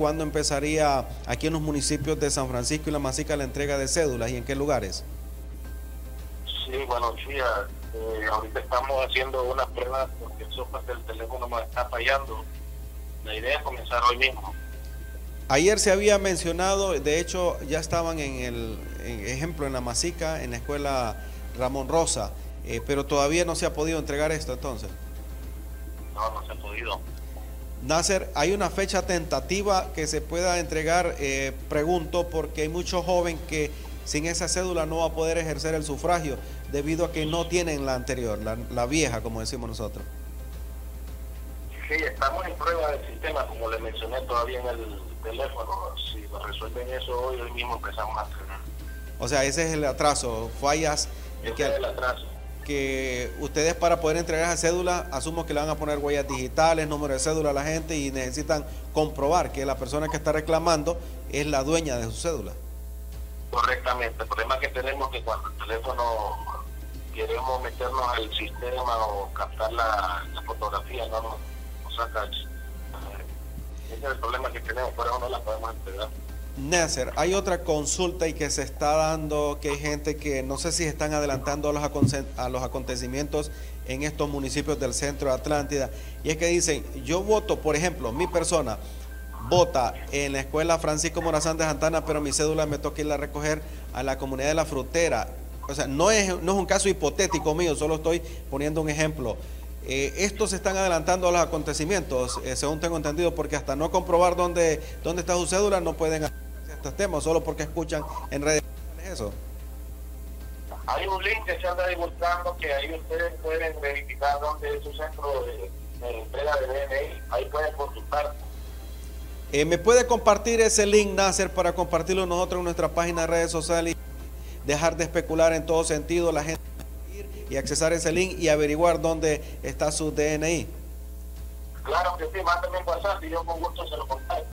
cuándo empezaría aquí en los municipios de San Francisco y La Masica la entrega de cédulas y en qué lugares? Sí, buenos días. Eh, ahorita estamos haciendo unas pruebas porque el software del teléfono me está fallando. La idea es comenzar hoy mismo. Ayer se había mencionado, de hecho ya estaban en el en ejemplo en La Masica, en la escuela Ramón Rosa, eh, pero todavía no se ha podido entregar esto entonces. No, no se ha podido. Nasser, ¿hay una fecha tentativa que se pueda entregar? Eh, pregunto porque hay muchos jóvenes que sin esa cédula no va a poder ejercer el sufragio debido a que no tienen la anterior, la, la vieja, como decimos nosotros. Sí, estamos en prueba del sistema, como le mencioné todavía en el teléfono. Si nos resuelven eso hoy, hoy mismo empezamos a entrenar. O sea, ese es el atraso, fallas Ese que, es el atraso. Que ustedes para poder entregar esa cédula, asumo que le van a poner huellas digitales, número de cédula a la gente y necesitan comprobar que la persona que está reclamando es la dueña de su cédula. Correctamente. El problema que tenemos es que cuando el teléfono queremos meternos al sistema o captar la, fotografía, no nos, saca. el- Ese es el problema que tenemos, por eso no la podemos entregar. Nasser, hay otra consulta y que se está dando que hay gente que no sé si están adelantando a los, los acontecimientos en estos municipios del centro de Atlántida. Y es que dicen, yo voto, por ejemplo, mi persona vota en la escuela Francisco Morazán de Santana, pero mi cédula me toca ir a recoger a la comunidad de la frutera. O sea, no es, no es un caso hipotético mío, solo estoy poniendo un ejemplo. Eh, estos se están adelantando a los acontecimientos, eh, según tengo entendido, porque hasta no comprobar dónde, dónde está su cédula no pueden hacer estos temas, solo porque escuchan en redes sociales eso. Hay un link que se anda divulgando que ahí ustedes pueden verificar dónde es su centro de, de entrega de DNI. Ahí pueden consultar. Eh, ¿Me puede compartir ese link, Nasser, para compartirlo nosotros en nuestra página de redes sociales y dejar de especular en todo sentido? La gente y accesar ese link y averiguar dónde está su DNI. Claro que sí, mándame un WhatsApp y yo con gusto se lo contacto.